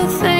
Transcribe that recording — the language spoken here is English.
overthinking.